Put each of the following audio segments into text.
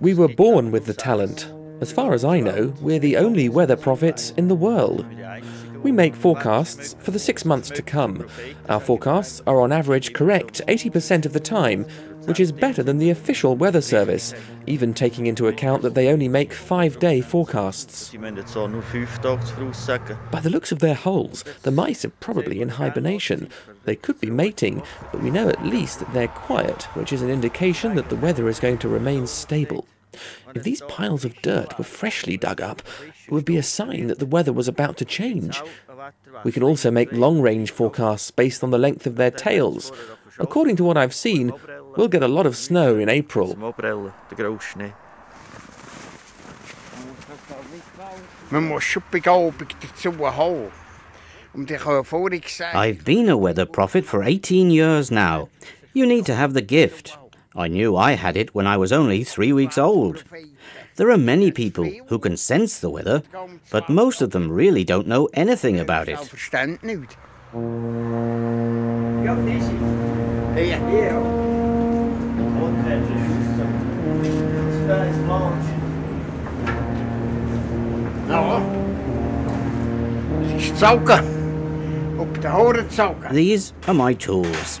We were born with the talent. As far as I know, we're the only weather prophets in the world. We make forecasts for the six months to come. Our forecasts are on average correct 80% of the time, which is better than the official weather service, even taking into account that they only make five day forecasts. By the looks of their holes, the mice are probably in hibernation. They could be mating, but we know at least that they're quiet, which is an indication that the weather is going to remain stable. If these piles of dirt were freshly dug up, it would be a sign that the weather was about to change. We can also make long range forecasts based on the length of their tails. According to what I've seen, we'll get a lot of snow in April. I've been a weather prophet for 18 years now. You need to have the gift. I knew I had it when I was only three weeks old. There are many people who can sense the weather, but most of them really don't know anything about it. These are my tools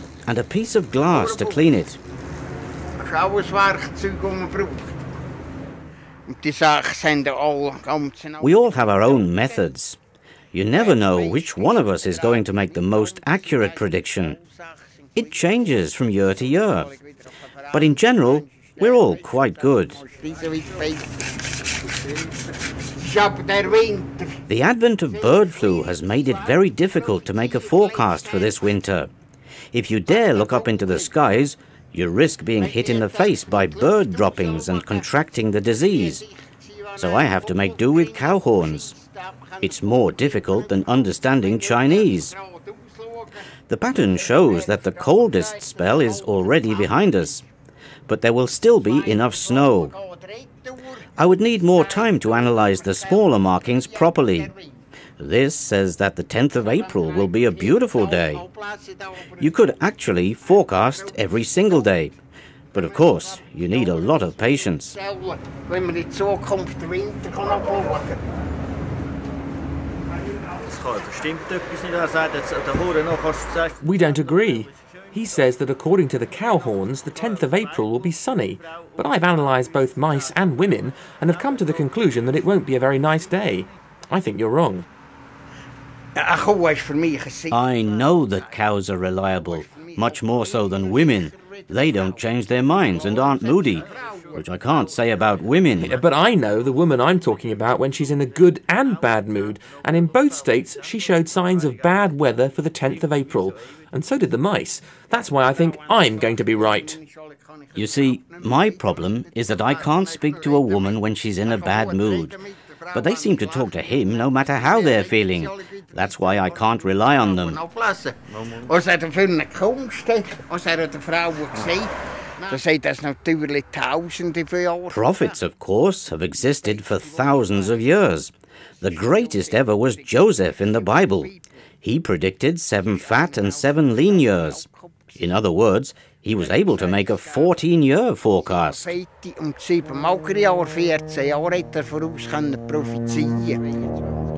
and a piece of glass to clean it. We all have our own methods. You never know which one of us is going to make the most accurate prediction. It changes from year to year. But in general, we're all quite good. The advent of bird flu has made it very difficult to make a forecast for this winter. If you dare look up into the skies, you risk being hit in the face by bird droppings and contracting the disease. So I have to make do with cow horns. It's more difficult than understanding Chinese. The pattern shows that the coldest spell is already behind us, but there will still be enough snow. I would need more time to analyze the smaller markings properly. This says that the 10th of April will be a beautiful day. You could actually forecast every single day. But of course, you need a lot of patience. We don't agree. He says that according to the cow horns, the 10th of April will be sunny. But I've analysed both mice and women and have come to the conclusion that it won't be a very nice day. I think you're wrong. I know that cows are reliable, much more so than women. They don't change their minds and aren't moody, which I can't say about women. But I know the woman I'm talking about when she's in a good and bad mood, and in both states she showed signs of bad weather for the 10th of April, and so did the mice. That's why I think I'm going to be right. You see, my problem is that I can't speak to a woman when she's in a bad mood but they seem to talk to him no matter how they're feeling. That's why I can't rely on them. Prophets, of course, have existed for thousands of years. The greatest ever was Joseph in the Bible. He predicted seven fat and seven lean years. In other words, he was able to make a 14 year forecast. 7 Jahr, 14 Jahre hat voraus prophezeien